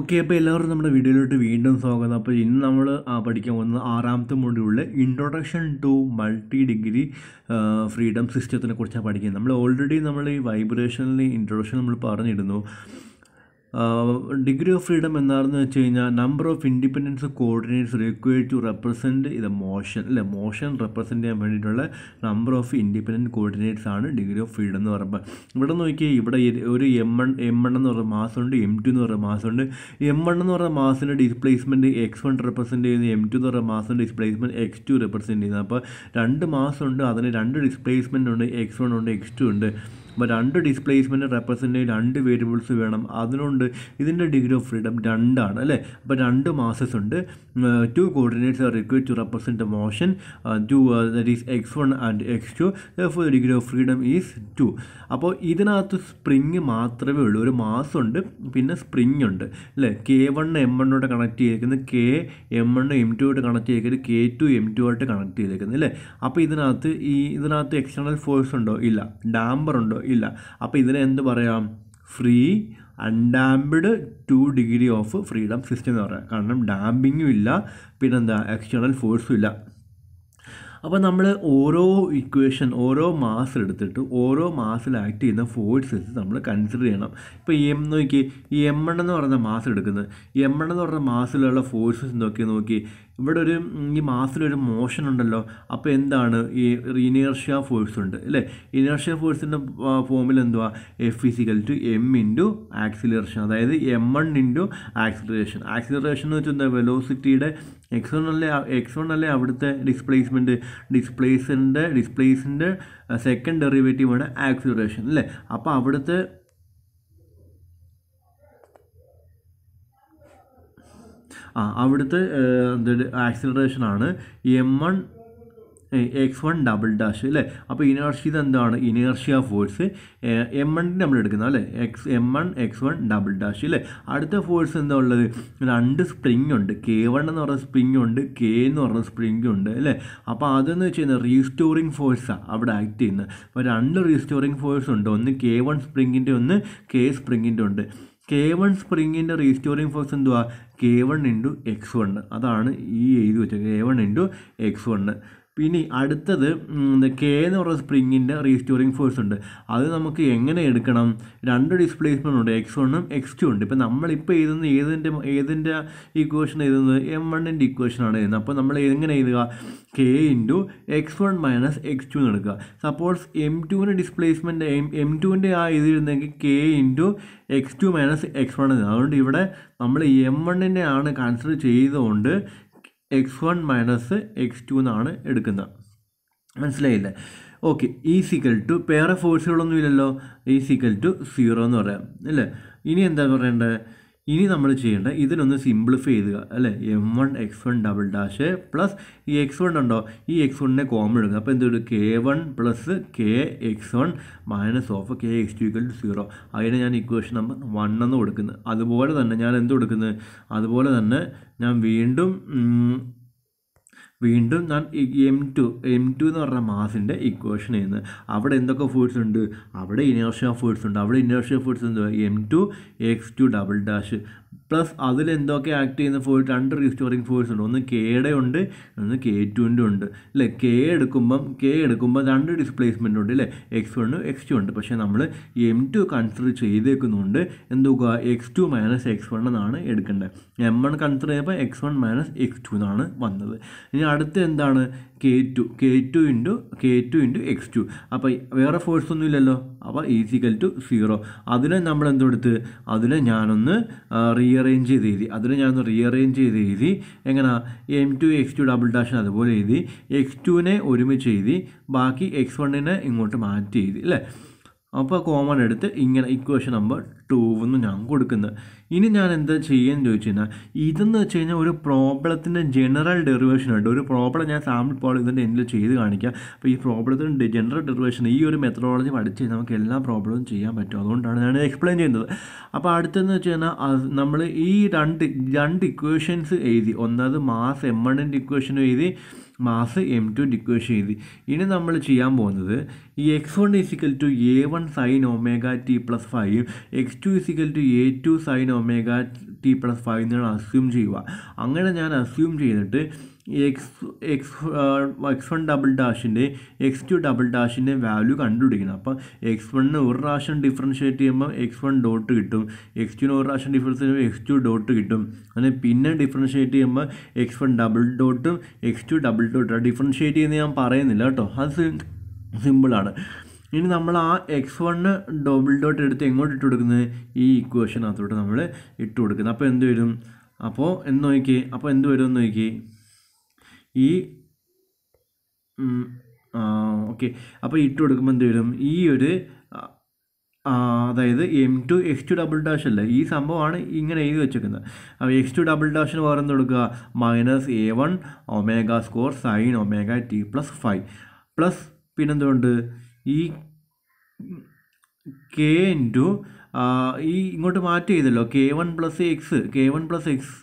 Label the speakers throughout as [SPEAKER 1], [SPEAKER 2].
[SPEAKER 1] Okay അപ്പോൾ എല്ലാവരും നമ്മുടെ വീഡിയോയിലോട്ട് വീണ്ടും സ്വാഗതം. അപ്പോൾ ഇന്ന് നമ്മൾ പഠിക്കാൻ പോകുന്നത് ആറാമത്തെ മൊഡ്യൂളിൽ introduction to multi degree freedom സിസ്റ്റത്തിനെ കുറിച്ചാണ് പഠിക്കുന്നത്. നമ്മൾ ഓൾറെഡി നമ്മൾ ഈ വൈബ്രേഷനിൽ ഇൻട്രൊഡക്ഷൻ നമ്മൾ പറഞ്ഞിരുന്നു. ഡിഗ്രി ഓഫ് ഫ്രീഡം എന്താണെന്ന് വെച്ച് കഴിഞ്ഞാൽ number of independence coordinates required to represent ഇത് മോഷൻ അല്ലെ? മോഷൻ റെപ്രസെന്റ് ചെയ്യാൻ വേണ്ടിയിട്ടുള്ള നമ്പർ ഓഫ് ഇൻഡിപെൻഡന്റ് കോർഡിനേറ്റ്സ് ആണ് ഡിഗ്രി ഓഫ് ഫ്രീഡം എന്ന് പറയുമ്പോൾ ഇവിടെ നോക്കിയാൽ ഇവിടെ ഒരു എം എൺ എം എൺ എന്ന് പറയുന്ന മാസമുണ്ട് എം ടു എന്ന് പറയുന്ന മാസമുണ്ട് എം എൺ എന്ന് പറയുന്ന മാസിന്റെ ഡിസ്പ്ലേസ്മെന്റ് എക്സ് വൺ റെപ്രസെന്റ് ചെയ്യുന്ന എം ടു എന്ന് പറയുന്ന മാസം ഡിസ്പ്ലേസ്മെന്റ് എക്സ് ടു റെപ്രസെന്റ് ചെയ്യുന്നത് അപ്പോൾ രണ്ട് മാസമുണ്ട് അതിന് രണ്ട് ഡിസ്പ്ലേസ്മെന്റ് ഉണ്ട് എക്സ് വൺ ഉണ്ട് എക്സ് ടു ഉണ്ട്. അപ്പോൾ രണ്ട് ഡിസ്പ്ലേസ്മെന്റ് റെപ്രസെന്റ് ചെയ്യാൻ രണ്ട് വേരിയബിൾസ് വേണം. അതിനുണ്ട് ഇതിന്റെ ഡിഗ്രി ഓഫ് ഫ്രീഡം രണ്ടാണ് അല്ലേ? അപ്പോൾ രണ്ട് മാസസ് ഉണ്ട്. Two coordinates are required to represent motion two that is x one and x two for degree of freedom is two അപ്പോൾ ഇതിനകത്ത് സ്പ്രിങ് മാത്രമേ ഉള്ളൂ. ഒരു മാസം ഉണ്ട് പിന്നെ സ്പ്രിങ് ഉണ്ട് അല്ലേ? കെ വൺ എം വണ്ണോട്ട് കണക്ട് ചെയ്തേക്കുന്നത് k m one m two ആയിട്ട് കണക്ട് ചെയ്തേക്കുന്നത് കെ ടു എം ടു ആയിട്ട് കണക്ട് ചെയ്തേക്കുന്നത് അല്ലേ? അപ്പോൾ ഇതിനകത്ത് ഈ ഇതിനകത്ത് എക്സ്റ്റേണൽ ഫോഴ്സ് ഉണ്ടോ? ഇല്ല. ഡാമ്പർ ഉണ്ടോ? ഇല്ല. അപ്പോൾ ഇതിനെ എന്ത് പറയാം? Free undamped two degree of freedom system എന്ന് പറയാം. കാരണം ഡാമ്പിങ്ങും ഇല്ല പിന്നെന്താ? എക്സ്റ്റേണൽ ഫോഴ്സും ഇല്ല. അപ്പോൾ നമ്മൾ ഓരോ ഇക്വേഷൻ ഓരോ മാസ് എടുത്തിട്ട് ഓരോ മാസിൽ ആക്ട് ചെയ്യുന്ന ഫോഴ്സസ് നമ്മൾ കൺസിഡർ ചെയ്യണം. ഇപ്പോൾ എം നോക്കി ഈ എം എൺ എന്ന് പറയുന്ന മാസ് എടുക്കുന്നത്. എം എൺ എന്ന് പറയുന്ന മാസിലുള്ള ഫോഴ്സസ് നോക്കി നോക്കി ഇവിടെ ഒരു ഈ മാസിലൊരു മോഷൻ ഉണ്ടല്ലോ അപ്പോൾ എന്താണ് ഈ ഇനേർഷ്യ ഫോഴ്സ് ഉണ്ട് അല്ലേ? ഇനേർഷ്യ ഫോഴ്സിന്റെ ഫോമിൽ എന്തുവാ? F is equal to m into acceleration അതായത് m one into acceleration acceleration എന്ന് വെച്ചാൽ എന്താ? വെലോസിറ്റിയുടെ എക്സ് വൺ അല്ലേ എക്സ് വൺ അല്ലേ അവിടുത്തെ ഡിസ്പ്ലേസ്മെന്റ് ഡിസ്പ്ലേസിന്റെ ഡിസ്പ്ലേസിന്റെ സെക്കൻഡ് ഡെറിവേറ്റീവാണ് ആക്സിലറേഷൻ അല്ലേ? അപ്പോൾ അവിടുത്തെ ആ അവിടുത്തെ ആക്സിലറേഷൻ ആണ് m one x one double dash അല്ലേ അപ്പോൾ ഇനേർഷ്യ ഇത് എന്താണ് ഇനേർഷ്യ ഫോഴ്സ് എം വണ്ണിന് നമ്മൾ എടുക്കുന്നത് അല്ലേ x m one x one double dash അല്ലേ അടുത്ത ഫോഴ്സ് എന്താ ഉള്ളത്? രണ്ട് സ്പ്രിങ് ഉണ്ട്. കെ വൺ എന്ന് പറഞ്ഞ സ്പ്രിങ് ഉണ്ട്. കെ എന്ന് പറഞ്ഞ സ്പ്രിങ് ഉണ്ട് അല്ലേ അപ്പോൾ അതെന്ന് വെച്ച് കഴിഞ്ഞാൽ റീസ്റ്റോറിങ് ഫോഴ്സാണ് അവിടെ ആക്ട് ചെയ്യുന്നത്. അപ്പോൾ രണ്ട് റീസ്റ്റോറിങ് ഫോഴ്സ് ഉണ്ട്. ഒന്ന് കെ വൺ സ്പ്രിങ്ങിന്റെ ഒന്ന് കെ സ്പ്രിങ്ങിന്റെ ഉണ്ട്. കെ വൺ സ്പ്രിങ്ങിന്റെ റീസ്റ്റോറിങ് ഫോഴ്സ് എന്തുവാ? K one into x one അതാണ് ഈ എഴുതി വെച്ചത് k one into x one പിന്നെ അടുത്തത് കെ എന്ന് പറഞ്ഞ സ്പ്രിങ്ങിന്റെ റീസ്റ്റോറിങ് ഫോഴ്സ് ഉണ്ട്. അത് നമുക്ക് എങ്ങനെ എടുക്കണം? രണ്ട് ഡിസ്പ്ലേസ്മെന്റ് ഉണ്ട്. എക്സ് വണ്ണും എക്സ് ടു ഉണ്ട്. ഇപ്പം നമ്മളിപ്പോൾ എഴുതുന്ന ഏതിന്റെ ഏതിന്റെ ഇക്വേഷൻ എഴുതുന്നത്? എം വണ്ണിന്റെ ഇക്വേഷനാണ് എഴുതുന്നത്. അപ്പോൾ നമ്മൾ എങ്ങനെ എഴുതുക? K into x one minus x two എന്ന് എടുക്കുക. സപ്പോസ് എം ടുവിന്റെ ഡിസ്പ്ലേസ്മെന്റ് എം എം ടുവിന്റെ ആ എഴുതിയിരുന്നെങ്കിൽ k into x two minus x one അതുകൊണ്ട് ഇവിടെ നമ്മൾ എം വണ്ണിനെ ആണ് കൺസിഡർ ചെയ്തുകൊണ്ട് x one minus x two എന്നാണ് എടുക്കുന്നത്. മനസ്സിലായില്ലേ? ഓക്കെ ഈ സിക്കൽ ടു വേറെ ഫോഴ്സുകളൊന്നും ഇല്ലല്ലോ ഈ സിക്കൽ ടു സീറോ എന്ന് പറയാം. അല്ലേ ഇനി എന്താ പറയേണ്ടത്? ഇനി നമ്മൾ ചെയ്യേണ്ട ഇതിനൊന്ന് സിംപ്ലിഫൈ ചെയ്യുക അല്ലേ? M one x one double dash plus ഈ എക്സ് വൺ ഉണ്ടോ? ഈ എക്സ് വണ്ണിനെ കോമൺ എടുക്കുക. അപ്പോൾ എന്തൊരു k one plus k x one minus of k x two equal to zero അതിന് ഞാൻ ഇക്വേഷൻ നമ്പർ വൺ എന്ന് കൊടുക്കുന്നത് അതുപോലെ തന്നെ ഞാൻ എന്ത് കൊടുക്കുന്നത് അതുപോലെ തന്നെ ഞാൻ വീണ്ടും വീണ്ടും ഞാൻ എം ടു എം ടു എന്ന് പറഞ്ഞ മാസിന്റെ ഇക്വേഷൻ ചെയ്യുന്നത് അവിടെ എന്തൊക്കെ ഫോഴ്സ് ഉണ്ട്? അവിടെ ഇനേർഷ്യ ഫോഴ്സ് ഉണ്ട്. അവിടെ ഇനേർഷ്യ ഫോഴ്സ് എന്തുവാ? M two x two double dash plus അതിൽ എന്തൊക്കെ ആക്ട് ചെയ്യുന്ന ഫോഴ്സ് രണ്ട് റീസ്റ്റോറിങ് ഫോഴ്സ് ഉണ്ട്. ഒന്ന് കെയുടെ ഉണ്ട് ഒന്ന് കെ ടുവിന്റെ ഉണ്ട്. അല്ലേ കെ എടുക്കുമ്പം കെ എടുക്കുമ്പോൾ രണ്ട് ഡിസ്പ്ലേസ്മെന്റ് ഉണ്ട് അല്ലേ എക്സ് വണ്ണും എക്സ് ടു ഉണ്ട്. പക്ഷേ നമ്മൾ എം ടു കൺസിഡർ ചെയ്തേക്കുന്നുണ്ട് എന്തുക x two minus x one എന്നാണ് എടുക്കേണ്ടത്. എം വൺ കൺസിഡർ ചെയ്യുമ്പോൾ x one minus x two എന്നാണ് വന്നത്. ഇനി അടുത്ത എന്താണ്? K two k two into k two into x two അപ്പോൾ വേറെ ഫോഴ്സ് ഒന്നും ഇല്ലല്ലോ. അപ്പോൾ ഈസിക്കൽ ടു സീറോ അതിനെ നമ്മൾ എന്തെടുത്ത് അതിനെ ഞാനൊന്ന് റീഅറേഞ്ച് ചെയ്ത് എഴുതി. അതിനെ ഞാനൊന്ന് റീഅറേഞ്ച് ചെയ്ത് എഴുതി എങ്ങനെ? M two x two double ഡാഷിന് അതുപോലെ എഴുതി എക്സ് ടുവിനെ ഒരുമിച്ച് എഴുതി ബാക്കി എക്സ് വണ്ണിനെ ഇങ്ങോട്ട് മാറ്റി എഴുതി അല്ലേ? അപ്പോൾ കോമൺ എടുത്ത് ഇങ്ങനെ ഇക്വേഷൻ നമ്പർ ടു എന്ന് ഞാൻ കൊടുക്കുന്നത് ഇനി ഞാൻ എന്താ ചെയ്യാന്ന് ചോദിച്ചു കഴിഞ്ഞാൽ ഇതെന്ന് വെച്ച് കഴിഞ്ഞാൽ ഒരു പ്രോബ്ലത്തിന്റെ ജനറൽ ഡെറിവേഷൻ ഉണ്ട്. ഒരു പ്രോബ്ലം ഞാൻ സാമ്പിൾ പോൾ ഇതിന്റെ എൻഡിൽ ചെയ്ത് കാണിക്കുക അപ്പോൾ ഈ പ്രോബ്ലത്തിന്റെ ജനറൽ ഡെറിവേഷൻ ഈ ഒരു മെത്തഡോളജി പഠിച്ച് കഴിഞ്ഞാൽ നമുക്ക് എല്ലാ പ്രോബ്ലവും ചെയ്യാൻ പറ്റും. അതുകൊണ്ടാണ് ഞാൻ എക്സ്പ്ലെയിൻ ചെയ്യുന്നത്. അപ്പോൾ അടുത്തെന്ന് വെച്ച് കഴിഞ്ഞാൽ നമ്മൾ ഈ രണ്ട് രണ്ട് ഇക്വേഷൻസ് എഴുതി ഒന്നത് മാസ് എം വണ്ണിന്റെ ഇക്വേഷനും എഴുതി മാസ് എം ടു ഡിക്വേഷൻ ചെയ്ത്. ഇനി നമ്മൾ ചെയ്യാൻ പോകുന്നത് ഈ x one is equal to a one sine omega t plus five x two is equal to a two sine omega t plus five എന്നാണ് അസ്യൂം ചെയ്യുക. അങ്ങനെ ഞാൻ അസ്യൂം ചെയ്തിട്ട് x x x one double ഡാഷിന്റെ x two double ഡാഷിന്റെ value കണ്ടുപിടിക്കണം. അപ്പം X വണ്ണിന് ഒരു പ്രാവശ്യം ഡിഫറൻഷ്യേറ്റ് ചെയ്യുമ്പോൾ എക്സ് വൺ ഡോട്ട് കിട്ടും. എക്സ് ടുവിന് ഒരു പ്രാവശ്യം ഡിഫറൻസ് ചെയ്യുമ്പോൾ എക്സ് ടു ഡോട്ട് കിട്ടും. അങ്ങനെ പിന്നെ ഡിഫറൻഷ്യേറ്റ് ചെയ്യുമ്പോൾ എക്സ് വൺ ഡബിൾ ഡോട്ടും എക്സ് ടു ഡബിൾ ഡോട്ടും ഡിഫറൻഷ്യേറ്റ് ചെയ്യുന്ന ഞാൻ പറയുന്നില്ല കേട്ടോ. അത് സിമ്പിളാണ് ഇനി നമ്മൾ ആ എക്സ് വണ്ണ് ഡബിൾ ഡോട്ട് എടുത്ത് എങ്ങോട്ട് ഇട്ട് കൊടുക്കുന്നത്? ഈ ഇക്വേഷനകത്തോട്ട് നമ്മൾ ഇട്ട് കൊടുക്കുന്നത്. അപ്പോൾ എന്ത് വരും? അപ്പോൾ എന്ന് നോക്കി അപ്പോൾ എന്ത് വരും എന്ന് നോക്കി ഈ ഓക്കെ. അപ്പോൾ ഇട്ട് കൊടുക്കുമ്പോൾ എന്ത് വരും? ഈ ഒരു അതായത് m two x two double dash അല്ല? ഈ സംഭവമാണ് ഇങ്ങനെ എഴുതി വെച്ചേക്കുന്നത്. അപ്പോൾ എക്സ് ടു ഡബിൾ ഡാഷിന് പകരം കൊടുക്കുക? Minus a one omega square sine omega t plus five plus പിന്നെന്തുകൊണ്ട് ഈ കെ ഇന്റു ഈ ഇങ്ങോട്ട് മാറ്റി ചെയ്തല്ലോ k one plus x k one plus x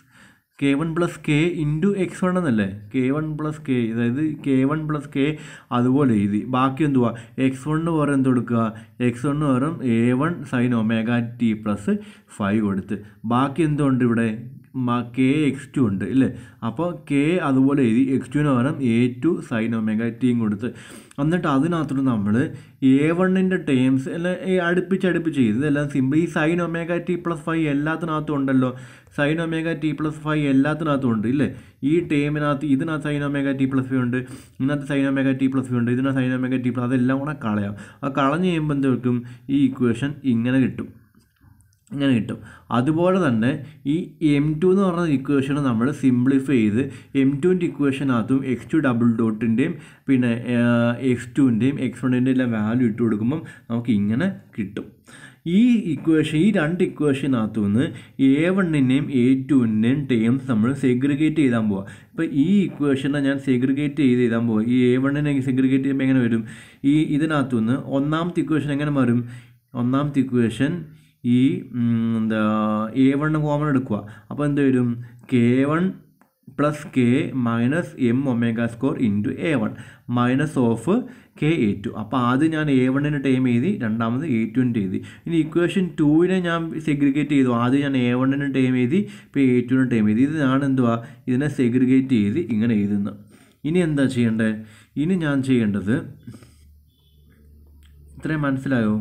[SPEAKER 1] k one plus k into x one എന്നല്ലേ? K one plus K അതായത് K one plus K അതുപോലെ എഴുതി. ബാക്കി എന്തുവാ? എക്സ് വണ്ണിന് പകരം എന്ത് കൊടുക്കുക? എക്സ് വണ്ണിന് പകരം a one sine omega t plus five കൊടുത്ത്. ബാക്കി എന്തുണ്ട് ഇവിടെ? കെ എക്സ് ടു ഉണ്ട് ഇല്ലേ? അപ്പോൾ കെ അതുപോലെ എഴുതി എക്സ് ടുവിന് പകരം എ ടു സൈൻ ഒമേഗ ടിയും കൊടുത്ത്. എന്നിട്ട് അതിനകത്തോട്ട് നമ്മൾ എ വണ്ണിന്റെ ടേംസ് എല്ലാം ഈ അടുപ്പിച്ച് അടുപ്പിച്ച് ചെയ്ത് ഇതെല്ലാം സിമ്പിൾ ഈ sine omega t plus five എല്ലാത്തിനകത്തും ഉണ്ടല്ലോ. Sine omega t plus five എല്ലാത്തിനകത്തും ഉണ്ട് ഇല്ലേ? ഈ ടേമിനകത്ത് ഇതിനകത്ത് sine omega t plus five ഉണ്ട്. ഇതിനകത്ത് sine omega t plus five ഉണ്ട്. ഇതിനകത്ത് സൈൻ ഒമേഗ ടി പ്ലസ് അതെല്ലാം കൂടെ കളയാം. ആ കളഞ്ഞ് കഴിയുമ്പോൾ എന്ത് വെക്കും ഈ ഇക്വേഷൻ ഇങ്ങനെ കിട്ടും. ഇങ്ങനെ കിട്ടും. അതുപോലെ തന്നെ ഈ എം ടു എന്ന് പറഞ്ഞ ഇക്വേഷൻ നമ്മൾ സിംപ്ലിഫൈ ചെയ്ത് എം ടുവിന്റെ ഇക്വേഷനകത്തും എക്സ് ടു ഡബിൾ ഡോട്ടിന്റെയും പിന്നെ എക്സ് ടുവിന്റെയും എക്സ് വണ്ണിന്റെയും എല്ലാം വാല്യൂ ഇട്ട് കൊടുക്കുമ്പം നമുക്ക് ഇങ്ങനെ കിട്ടും. ഈ ഇക്വേഷൻ ഈ രണ്ട് ഇക്വേഷനകത്തു നിന്ന് എ വണ്ണിന്റെയും എ ടുവിന്റെയും ടേംസ് നമ്മൾ സെഗ്രിഗേറ്റ് ചെയ്താൻ പോവാം. ഇപ്പോൾ ഈ ഇക്വേഷനെ ഞാൻ സെഗ്രിഗേറ്റ് ചെയ്ത് എഴുതാൻ പോവാം. ഈ എ വണ്ണിനെ സെഗ്രിഗേറ്റ് ചെയ്യുമ്പോൾ എങ്ങനെ വരും? ഈ ഇതിനകത്തു നിന്ന് ഒന്നാമത്തെ ഇക്വേഷൻ എങ്ങനെ വരും ഒന്നാമത്തെ ഇക്വേഷൻ ഈ എന്താ എ വണ്ണ് കോമൺ എടുക്കുക. അപ്പോൾ എന്ത് വരും? K one plus k minus m omega square into a one minus of k a two അപ്പോൾ ആദ്യം ഞാൻ എ വണ്ണിന് ടൈം എഴുതി രണ്ടാമത് എ ടുവിന്റെ എഴുതി. ഇനി ഇക്വേഷൻ ടൂവിനെ ഞാൻ സെഗ്രിഗേറ്റ് ചെയ്തു. ആദ്യം ഞാൻ എ വണ്ണിന് ടൈം എഴുതി ഇപ്പോൾ എ ടുവിന് ടൈം എഴുതി. ഇത് ഞാൻ എന്തുവാ? ഇതിനെ സെഗ്രിഗേറ്റ് ചെയ്ത് ഇങ്ങനെ എഴുതുന്നു ഇനി എന്താ ചെയ്യേണ്ടത്? ഇനി ഞാൻ ചെയ്യേണ്ടത് ഇത്രയും മനസ്സിലായോ?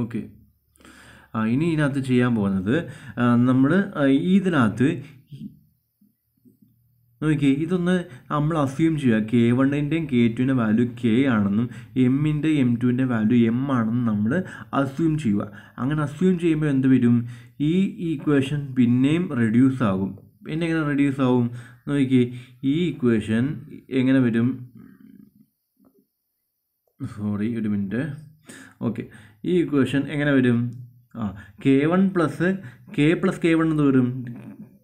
[SPEAKER 1] ഓക്കെ. ആ ഇനി ഇതിനകത്ത് ചെയ്യാൻ പോകുന്നത് നമ്മൾ ഇതിനകത്ത് നോക്കിയേ ഇതൊന്ന് നമ്മൾ അസ്യൂം ചെയ്യുക. കെ വണ്ണിന്റെയും കെ ടുവിന്റെ വാല്യൂ കെ ആണെന്നും എമ്മിന്റെ എം ടുവിന്റെ വാല്യൂ എം ആണെന്നും നമ്മൾ അസ്യൂം ചെയ്യുക. അങ്ങനെ അസ്യൂം ചെയ്യുമ്പോൾ എന്ത് വരും? ഈ ഈക്വേഷൻ പിന്നെയും റെഡ്യൂസ് ആകും. പിന്നെ എങ്ങനെ റെഡ്യൂസ് ആകും നോക്കിയേ ഈ ഈക്വേഷൻ എങ്ങനെ വരും? സോറി ഒരു മിനിറ്റ് ഓക്കെ ഈ ഇക്വേഷൻ എങ്ങനെ വരും? ആ k one plus k plus k one എന്ന് വരും?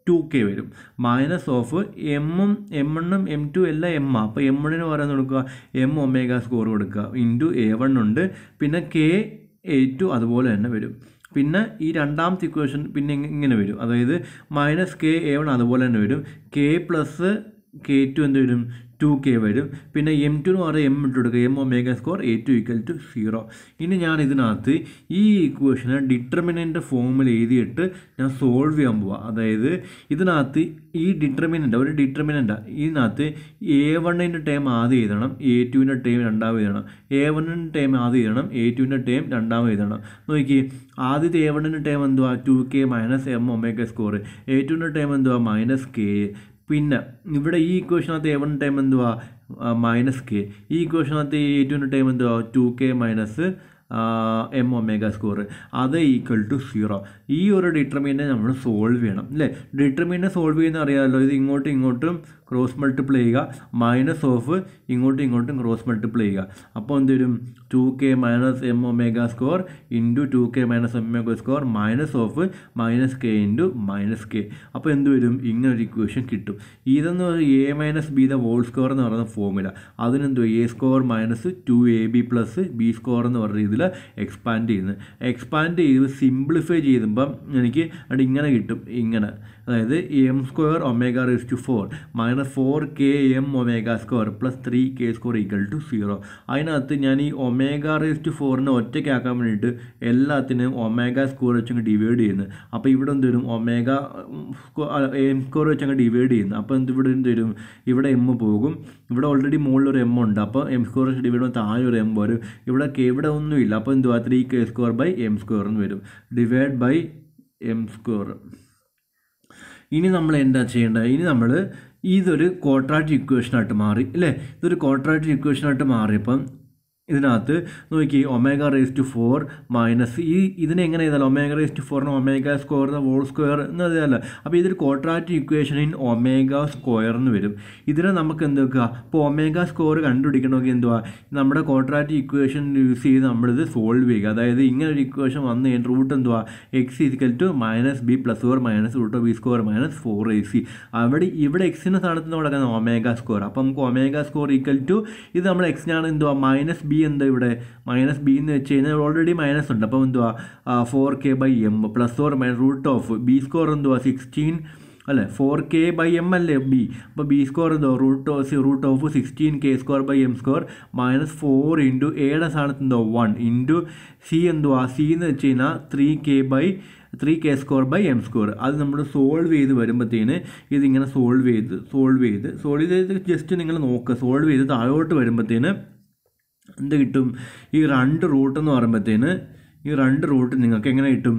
[SPEAKER 1] ടു കെ വരും. മൈനസ് ഓഫ് എമ്മും എം വണ്ണും എം ടു എല്ലാം എം ആ. അപ്പോൾ എം വണ്ണിന് പറയുന്നത് കൊടുക്കുക? എം ഒമേഗ സ്കോർ കൊടുക്കുക. ഇന്റു എ വൺ ഉണ്ട്. പിന്നെ കെ എ ടു അതുപോലെ തന്നെ വരും. പിന്നെ ഈ രണ്ടാമത്തെ ഇക്വേഷൻ പിന്നെ ഇങ്ങ- ഇങ്ങനെ വരും. അതായത് മൈനസ് കെ എ വൺ അതുപോലെ തന്നെ വരും. കെ പ്ലസ് കെ ടു എന്ത് വരും? ടു കെ വരും. പിന്നെ എം ടു എന്ന് പറയുക എം ഇട്ട് കൊടുക്കുക. M omega square a two equal to zero ഇനി ഞാൻ ഇതിനകത്ത് ഈ ഇക്വേഷനെ ഡിറ്റർമിനന്റ് ഫോമിൽ എഴുതിയിട്ട് ഞാൻ സോൾവ് ചെയ്യാൻ പോവാം. അതായത് ഇതിനകത്ത് ഈ ഡിറ്റർമിനന്റ് ഒരു ഡിറ്റർമിനന്റ് ഇതിനകത്ത് എ വണ്ണിന്റെ ടൈം ആദ്യം എഴുതണം. എ ടുവിന്റെ ടൈം രണ്ടാമത് എഴുതണം. എ വണ്ണിന്റെ ടൈം ആദ്യം എഴുതണം. എ ടുവിന്റെ ടൈം രണ്ടാമത് എഴുതണം. നോക്കി ആദ്യത്തെ എ വണ്ണിന്റെ ടൈം എന്തുവാ? Two k minus m omega square a ടുവിന്റെ ടൈം എന്തുവാ? മൈനസ് കെ പിന്നെ ഇവിടെ ഈ ഇക്വേഷനകത്ത് എ വൺ ടൈം എന്തുവാ? മൈനസ് കെ ഈ ഇക്വേഷനകത്ത് എ ടുവിന്റെ ടൈം എന്തുവാ? Two k minus m omega square അത് ഈക്വൽ ടു സീറോ ഈ ഒരു ഡിറ്റർമിനെ നമ്മൾ സോൾവ് ചെയ്യണം അല്ലേ? ഡിറ്റർമിനെ സോൾവ് ചെയ്യുന്ന അറിയാമല്ലോ ഇത് ഇങ്ങോട്ടും ഇങ്ങോട്ടും ക്രോസ് മൾട്ടിപ്ലൈ ചെയ്യുക മൈനസ് ഓഫ് ഇങ്ങോട്ടും ഇങ്ങോട്ടും ക്രോസ് മൾട്ടിപ്ലൈ ചെയ്യുക. അപ്പോൾ എന്ത് വരും? Two k minus m omega square into two k minus m omega square minus of minus k into minus k അപ്പോൾ എന്ത് വരും? ഇങ്ങനെ ഒരു ഇക്വേഷൻ കിട്ടും. ഇതെന്ന് പറയുന്നത് a minus b the whole square എന്ന് പറയുന്ന formula അതിനെന്തോ a square minus two a b plus b square എന്ന് പറഞ്ഞ രീതിയിൽ എക്സ്പാൻഡ് ചെയ്യുന്നത്. എക്സ്പാൻഡ് ചെയ്ത് സിംപ്ലിഫൈ ചെയ്യുമ്പം എനിക്ക് അത് ഇങ്ങനെ കിട്ടും. ഇങ്ങനെ. അതായത് M square omega raise to four minus four K M omega square plus three K square equal to zero അതിനകത്ത് ഞാൻ ഈ ഒമേഗ റേസ് ടു ഫോറിനെ ഒറ്റയ്ക്കാക്കാൻ വേണ്ടിയിട്ട് എല്ലാത്തിനും ഒമേഗ സ്ക്വയർ വെച്ചങ്ങ് ഡിവൈഡ് ചെയ്യുന്നു. അപ്പോൾ ഇവിടെ എന്ത് വരും? ഒമേഗ എം സ്ക്വയർ വെച്ചങ്ങ് ഡിവൈഡ് ചെയ്യുന്നു. അപ്പോൾ എന്ത് ഇവിടെ എന്ത് വരും? ഇവിടെ എം പോകും. ഇവിടെ ഓൾറെഡി മുകളിൽ ഒരു എം ഉണ്ട്. അപ്പോൾ എം സ്ക്വയർ വെച്ച് ഡിവൈഡ് ചെയ്യുമ്പോൾ താഴെ ഒരു എം വരും. ഇവിടെ കെ ഇവിടെ ഒന്നുമില്ല. അപ്പോൾ എന്തുവാ? Three k square by m square എന്ന് വരും. ഡിവൈഡ് ബൈ എം സ്ക്വയർ ഇനി നമ്മൾ എന്താ ചെയ്യേണ്ടത്? ഇനി നമ്മൾ ഇതൊരു ക്വാഡ്രാറ്റിക് ഇക്വേഷനായിട്ട് മാറി അല്ലേ? ഇതൊരു ക്വാഡ്രാറ്റിക് ഇക്വേഷനായിട്ട് മാറിയപ്പം ഇതിനകത്ത് നോക്കി omega raise to four minus ഈ ഇതിനെ എങ്ങനെ ചെയ്താൽ ഒമേഗ റേസ് ടു ഫോറിന് ഒമേഗ സ്ക്വയർ വോൾ സ്ക്വയർ എന്ന് അറിയാമല്ല അപ്പോൾ ഇതൊരു quadratic equation in omega square എന്ന് വരും. ഇതിനെ നമുക്ക് എന്ത് വെക്കുക? ഇപ്പോൾ ഒമേഗ സ്ക്വയർ കണ്ടുപിടിക്കണമെങ്കിൽ എന്തുവാ? നമ്മുടെ ക്വാഡ്രാറ്റിക് ഇക്വേഷൻ യൂസ് ചെയ്ത് നമ്മളിത് സോൾവ് ചെയ്യുക. അതായത് ഇങ്ങനെ ഒരു ഇക്വേഷൻ വന്നു കഴിഞ്ഞാൽ റൂട്ട് എന്തുവാ? X equal to minus b plus four minus root b square minus four a c അവിടെ ഇവിടെ എക്സിന്റെ സ്ഥാനത്ത് നമ്മൾ കിടക്കുന്ന ഒമേഗ സ്ക്വയർ അപ്പോൾ നമുക്ക് ഒമേഗ സ്ക്വയർ ഈക്വൽ ടു ഇത് നമ്മൾ എക്സിനാണ് എന്തുവാ? മൈനസ് ബി എന്താ ഇവിടെ? മൈനസ് ബി എന്ന് വെച്ച് കഴിഞ്ഞാൽ ഓൾറെഡി മൈനസ് ഉണ്ട്. അപ്പോൾ എന്തുവാ? Four k by m plus four minus root of b square എന്തുവാ? സിക്സ്റ്റീൻ അല്ലേ? ഫോർ കെ ബൈ എം അല്ലേ ബി അപ്പോൾ ബി സ്കോർ എന്തോ root of root of sixteen k square by m square minus four into എയുടെ സ്ഥാനത്ത് എന്തോ one into c എന്തുവാ? C എന്ന് വെച്ച് കഴിഞ്ഞാൽ three k by three k square by m square അത് നമ്മൾ സോൾവ് ചെയ്ത് വരുമ്പോഴത്തേന് ഇതിങ്ങനെ സോൾവ് ചെയ്ത് സോൾവ് ചെയ്ത് സോൾവ് ചെയ്ത് ജസ്റ്റ് നിങ്ങൾ നോക്കുക സോൾവ് ചെയ്ത് താഴോട്ട് വരുമ്പോഴത്തേന് എന്ത് കിട്ടും? ഈ രണ്ട് റൂട്ട് എന്ന് പറയുമ്പോഴത്തേന് ഈ രണ്ട് റൂട്ട് നിങ്ങൾക്ക് എങ്ങനെ കിട്ടും?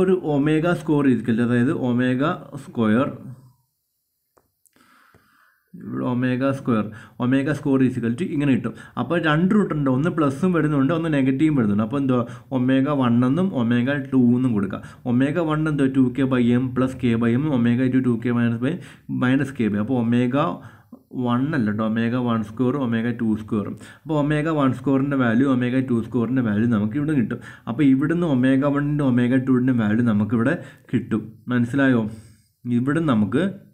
[SPEAKER 1] ഒരു ഒമേഗ സ്കോർ ഇരിക്കില്ല? അതായത് ഒമേഗ സ്ക്വയർ. ഇവിടെ omega square. Omega square is equal to ഇങ്ങനെ കിട്ടും. അപ്പോൾ രണ്ട് റൂട്ട് ഉണ്ട്. ഒന്ന് പ്ലസും വരുന്നുണ്ട് ഒന്ന് നെഗറ്റീവും വരുന്നുണ്ട്. അപ്പോൾ എന്തോ ഒമേഗ വൺ എന്നും ഒമേഗ ടു എന്നും കൊടുക്കുക. ഒമേഗ വൺ എന്തോ two k by m plus k by m omega two two k minus by minus k by. അപ്പോൾ ഒമേഗ വൺ അല്ല കേട്ടോ omega one square omega two സ്കോറും അപ്പോൾ ഒമേഗ വൺ സ്കോറിന്റെ value omega two സ്കോറിന്റെ value നമുക്ക് ഇവിടെ കിട്ടും. അപ്പോൾ ഇവിടുന്ന് ഒമേഗ വണ്ണിന്റെ ഒമേഗ ടുവിന്റെ വാല്യൂ നമുക്കിവിടെ കിട്ടും. മനസ്സിലായോ? ഇവിടെ നമുക്ക്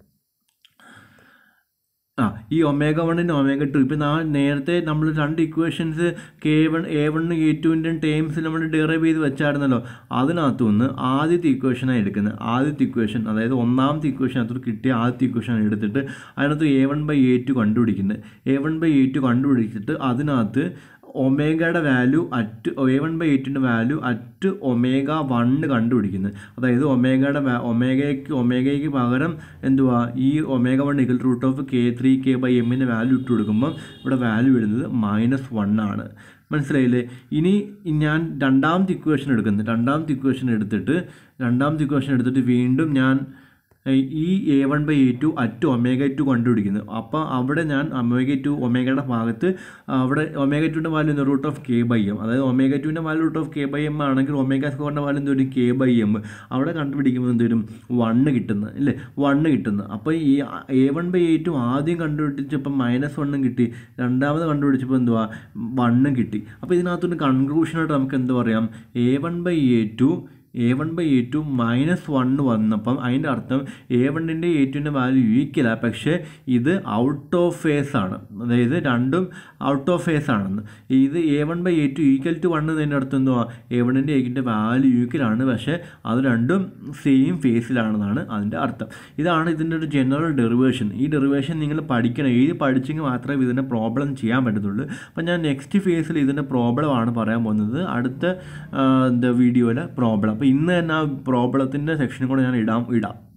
[SPEAKER 1] ആ ഈ ഒമേഗ വണ്ണിന്റെ ഒമേഗ ടു ഇപ്പം നാ നേരത്തെ നമ്മൾ രണ്ട് equations k one a one a ടുവിന്റെ ടേംസ് നമ്മൾ ഡെറൈവ് ചെയ്ത് വെച്ചായിരുന്നല്ലോ. അതിനകത്തു നിന്ന് ആദ്യത്തെ ഇക്വേഷനാണ് എടുക്കുന്നത്. ആദ്യത്തെ ഇക്വേഷൻ അതായത് ഒന്നാമത്തെ ഇക്വേഷൻ അകത്തോട്ട് കിട്ടിയ ആദ്യത്തെ ഇക്വേഷൻ എടുത്തിട്ട് അതിനകത്ത് a one by a two കണ്ടുപിടിക്കുന്നത്. A one by a two കണ്ടുപിടിച്ചിട്ട് അതിനകത്ത് ഒമേഗയുടെ value at a one by എയ്റ്റിന്റെ value at omega one കണ്ടുപിടിക്കുന്നത്. അതായത് ഒമേഗയുടെ ഒമേഗയ്ക്ക് ഒമേഗയ്ക്ക് പകരം എന്തുവാ ഈ omega one equal root of k three k by എമ്മിന്റെ വാല്യൂ ഇട്ട് കൊടുക്കുമ്പം ഇവിടെ വാല്യൂ വരുന്നത് മൈനസ് വൺ ആണ്. മനസ്സിലായില്ലേ? ഇനി ഞാൻ രണ്ടാമത്തെ ഇക്വേഷൻ എടുക്കുന്നത് രണ്ടാമത്തെ ഇക്വേഷൻ എടുത്തിട്ട് രണ്ടാമത്തെ ഇക്വേഷൻ എടുത്തിട്ട് വീണ്ടും ഞാൻ ഈ a one by a two at omega two കണ്ടുപിടിക്കുന്നത് അപ്പോൾ അവിടെ ഞാൻ ഒമേഗ ടു ഒമേഗയുടെ ഭാഗത്ത് അവിടെ ഒമേഗ ടുവിന്റെ വാല്യൂ എന്താ root of k by m അതായത് ഒമേഗ ടുവിന്റെ value root of k by m ആണെങ്കിൽ ഒമേഗ സ്കോറിന്റെ വാല്യൂ എന്ത് വരും കെ ബൈ എം അവിടെ കണ്ടുപിടിക്കുമ്പോൾ എന്ത് വരും? വണ്ണ് കിട്ടുന്നത് ഇല്ലേ? വണ്ണ് കിട്ടുന്നത് അപ്പോൾ ഈ a one by a two ആദ്യം കണ്ടുപിടിച്ചപ്പോൾ മൈനസ് വണ്ണും കിട്ടി. രണ്ടാമത് കണ്ടുപിടിച്ചപ്പോൾ എന്തുവാ? വണ്ണും കിട്ടി. അപ്പോൾ ഇതിനകത്തൊരു കൺക്ലൂഷനായിട്ട് നമുക്ക് എന്താ പറയാം? A one by a two a one by a two minus one വന്നപ്പം അതിന്റെ അർത്ഥം എ വണ്ണിന്റെ എ ടുവിന്റെ വാല്യൂ ഈക്വല പക്ഷേ ഇത് ഔട്ട് ഓഫ് ഫേസ് ആണ്. അതായത് രണ്ടും ഔട്ട് ഓഫ് ഫേസ് ആണെന്ന്. ഇത് a one by a two equal to one എന്നതിന്റെ അർത്ഥം എന്തുവാ? എ വണ്ണിന്റെ എക്കിന്റെ വാല്യൂ ഈക്വലാണ് പക്ഷേ അത് രണ്ടും സെയിം ഫേസിലാണെന്നാണ് അതിന്റെ അർത്ഥം. ഇതാണ് ഇതിന്റെ ഒരു ജനറൽ ഡെറിവേഷൻ ഈ ഡെറിവേഷൻ നിങ്ങൾ പഠിക്കണം. എഴുതി പഠിച്ചെങ്കിൽ മാത്രമേ ഇതിന്റെ പ്രോബ്ലം ചെയ്യാൻ പറ്റത്തുള്ളൂ. അപ്പം ഞാൻ നെക്സ്റ്റ് ഫേസിൽ ഇതിന്റെ പ്രോബ്ലമാണ് പറയാൻ പോകുന്നത്. അടുത്ത വീഡിയോയിലെ പ്രോബ്ലം അപ്പോൾ ഇന്ന് തന്നെ ആ പ്രോബ്ലത്തിന്റെ സെക്ഷനും കൂടെ ഞാൻ ഇടാം ഇടാം.